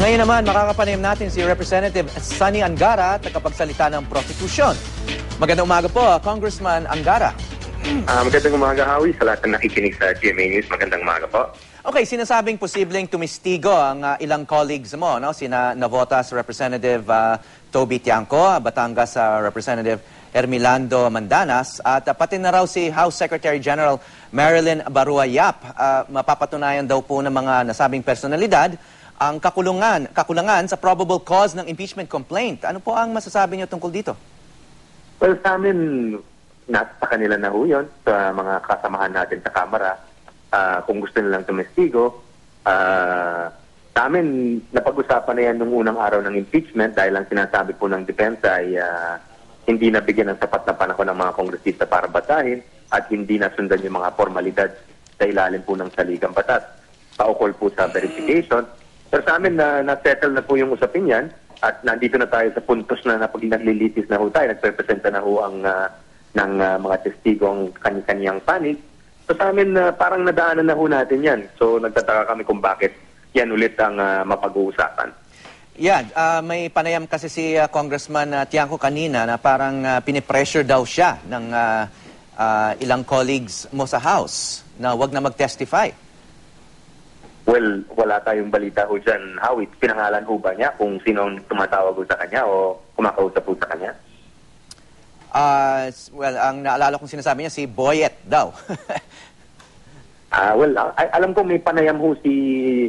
Ngayon naman, makakapanayam natin si Representative Sunny Angara, tagapagsalita ng prosecution. Magandang umaga po, Congressman Angara. Ah, magandang umaga, Howie. Sa lahat ng nakikinig sa GMA News, magandang umaga po. Okay, sinasabing posibleng tumistigo ang ah, ilang colleagues mo, no? Sina Navotas Representative ah, Toby Tiangco, Batangas ah, Representative Hermilando Mandanas, at ah, pati na raw si House Secretary General Marilyn Barua Yap. Ah, mapapatunayan daw po ng mga nasabing personalidad ang kakulungan, kakulangan sa probable cause ng impeachment complaint. Ano po ang masasabi niyo tungkol dito? Well, sa amin, nasa kanila na ho yun, sa mga kasamahan natin sa Kamara. Ah, kung gusto nilang tumestigo, ah, sa amin, napag-usapan na yan nung unang araw ng impeachment dahil ang sinasabi po ng depensa ay ah, hindi nabigyan ng sapat na panahon ng mga kongresista para batahin at hindi nasundan yung mga formalidad sa ilalim po ng saligang batas. Paukol po sa verification. Pero sa amin, na na-settle na po yung usapin yan at nandito na tayo sa puntos na napag naglilitis na ho tayo, nagprepresenta na ho ang ah, ng ah, mga testigo ang kani-kaniyang panig. So sa amin, ah, parang nadaanan na ho natin yan. So nagtataka kami kung bakit yan ulit ang ah, mapag-uusapan. Yan, ah, may panayam kasi si ah, Congressman uh, Tiangco kanina na parang uh, pinipressure daw siya ng ah, ah, ilang colleagues mo sa House na wag na mag-testify. Well, wala tayong balita ho dyan. How it, pinangalan ho ba niya kung sino ang tumatawag ho sa kanya o kumakausap ho sa kanya? Ah, s- well, ang naalala kong sinasabi niya si Boyet daw. Ah, well, ah, ay- alam ko may panayam ho si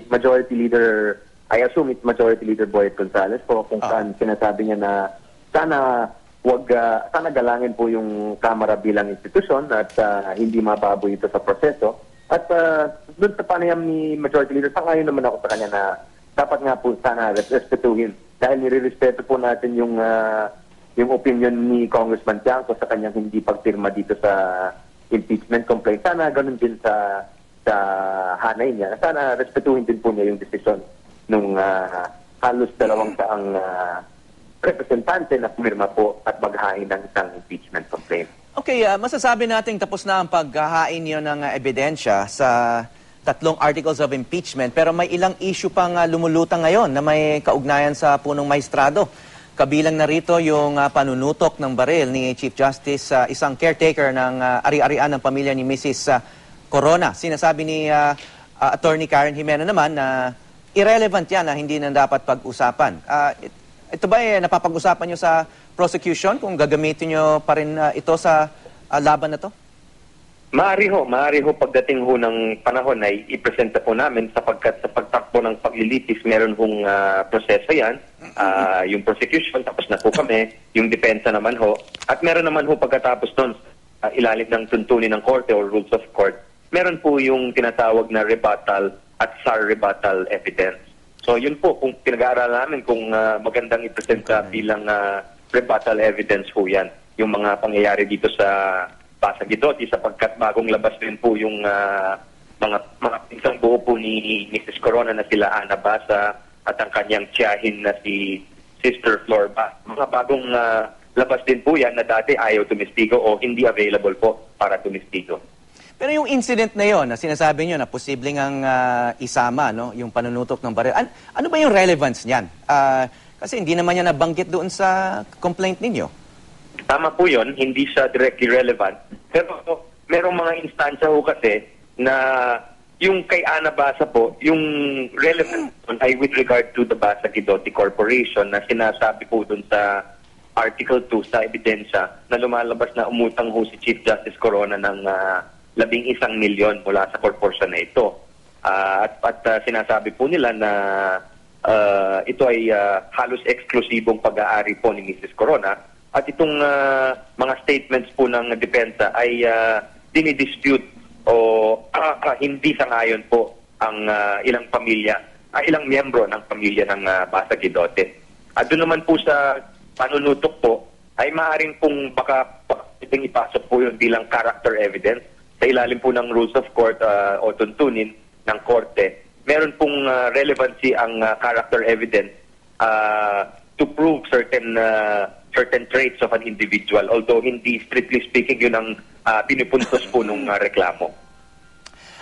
Majority Leader, I assume it's Majority Leader Boyet Gonzales po kung Ah. saan sinasabi niya na sana wag ah, sana galangin po yung Kamara bilang institusyon at ah, hindi mababoy ito sa proseso. At uh, doon sa panayam ni Majority Leader, sangayon naman ako sa kanya na dapat nga po sana res- respetuhin dahil nire-respeto po natin yung ah, yung opinion ni Congressman Tiangco sa kanyang hindi pagpirma dito sa impeachment complaint. Sana ganun din sa sa hanay niya. Sana respetuhin din po niya yung desisyon nung ah, halos dalawang saang ah, representante na pumirma po at maghain ng isang impeachment complaint. Okay, ah, masasabi nating tapos na ang paghahain niyo ng ah, ebidensya sa tatlong articles of impeachment pero may ilang issue pang ah, lumulutang ngayon na may kaugnayan sa punong maestrado. Kabilang na rito yung ah, panunutok ng baril ni Chief Justice sa isang caretaker ng ah, ari-arian ng pamilya ni Mrs. ah, Corona. Sinasabi ni ah, ah, Attorney Karen Jimena naman na irrelevant yan na hindi na dapat pag-usapan. It- ito ba eh, napapag-usapan nyo sa prosecution kung gagamitin nyo pa rin ah, ito sa ah, laban na to? Maari ho, maari ho pagdating ho ng panahon ay ipresenta po namin sapagkat sa pagtakbo ng paglilitis meron hong ah, proseso yan, Ah, yung prosecution tapos na po kami, yung depensa naman ho, at meron naman ho pagkatapos nun ah, ilalim ng tuntunin ng korte or rules of court, meron po yung tinatawag na rebuttal at SAR rebuttal evidence. So yun po, kung pinag-aaralan namin kung ah, magandang ipresenta bilang ah, rebuttal evidence po yan, yung mga pangyayari dito sa Pasag Gidoti sapagkat bagong labas rin po yung ah, mga mga isang buo po ni Mrs. Corona na sila Ana Basa at ang kanyang tiyahin na si Sister Flor Bas. Mga bagong ah, labas din po yan na dati ayaw tumistigo o hindi available po para tumistigo. Pero yung incident na yon na sinasabi nyo na posibleng ang ah, isama, no, yung panunutok ng baril, an- ano ba yung relevance niyan? Ah, kasi hindi naman yan nabanggit doon sa complaint ninyo. Tama po yun, hindi siya directly relevant. Pero merong mga instansya ho kasi na yung kay Ana Basa po, yung relevant ay with regard to the Basa Guidotti Corporation na sinasabi po doon sa Article 2 sa ebidensya na lumalabas na umutang ho si Chief Justice Corona ng ah, labing isang milyon mula sa korporasyon na ito. Ah, at at ah, sinasabi po nila na ah, ito ay ah, halos eksklusibong pag-aari po ni Mrs. Corona at itong ah, mga statements po ng depensa ay ah, dinidispute o ah, ah, hindi sangayon po ang ah, ilang pamilya, ah, ilang miyembro ng pamilya ng uh, Basa Guidote. At doon naman po sa panunutok po, ay maaaring pong baka pwedeng ipasok po yun bilang character evidence sa ilalim po ng rules of court ah, o tuntunin ng korte. Meron pong ah, relevancy ang ah, character evidence ah, to prove certain ah, certain traits of an individual although hindi strictly speaking yun ang ah, pinupuntos po nung ah, reklamo.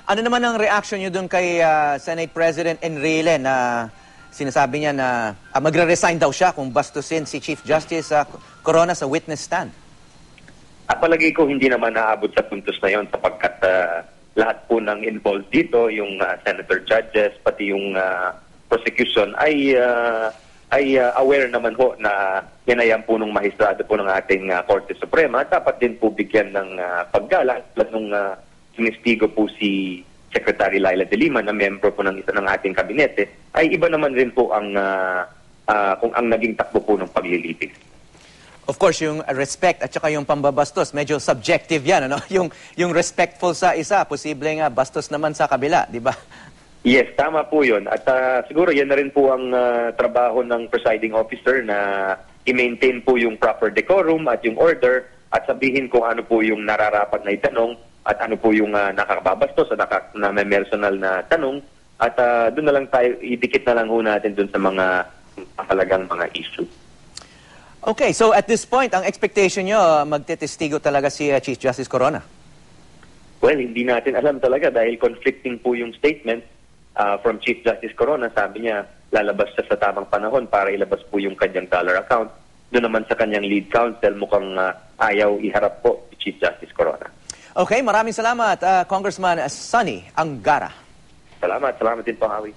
Ano naman ang reaction nyo doon kay ah, Senate President Enrile na sinasabi niya na ah, magre-resign daw siya kung bastusin si Chief Justice ah, Corona sa witness stand. At palagay ko hindi naman naabot sa puntos na yon sapagkat ah, lahat po ng involved dito, yung ah, senator judges, pati yung ah, prosecution ay ah, ay ah, aware naman ho na hinayang po ng mahistrado po ng ating ah, Korte Suprema. Dapat din po bigyan ng ah, paggalang tulad nung uh, sinistigo po si Secretary Laila de Lima na membro po ng isa ng ating kabinete ay iba naman rin po ang ah, ah, kung ang naging takbo po ng paglilitis. Of course, yung respect at saka yung pambabastos, medyo subjective yan. Ano? Yung, yung respectful sa isa, posible nga bastos naman sa kabila, di ba? Yes, tama po yun. At ah, siguro yan na rin po ang ah, trabaho ng presiding officer na i-maintain po yung proper decorum at yung order at sabihin kung ano po yung nararapat na itanong at ano po yung uh, nakakababastos at naka, na may personal na tanong at ah, doon na lang tayo, idikit na lang ho natin doon sa mga mahalagang mga issue. Okay, so at this point, ang expectation nyo, ah, magtetestigo talaga si ah, Chief Justice Corona. Well, hindi natin alam talaga dahil conflicting po yung statement ah, from Chief Justice Corona. Sabi niya, lalabas siya sa tamang panahon para ilabas po yung kanyang dollar account. Doon naman sa kanyang lead counsel, mukhang ah, ayaw iharap po si Chief Justice Corona. Okay, maraming salamat, ah, Congressman Sunny Angara. Salamat, salamat din po, Hawi.